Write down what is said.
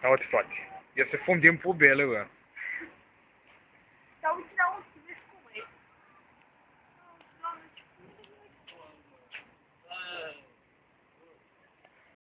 Então, o is faci? Je să in din pubele, bă.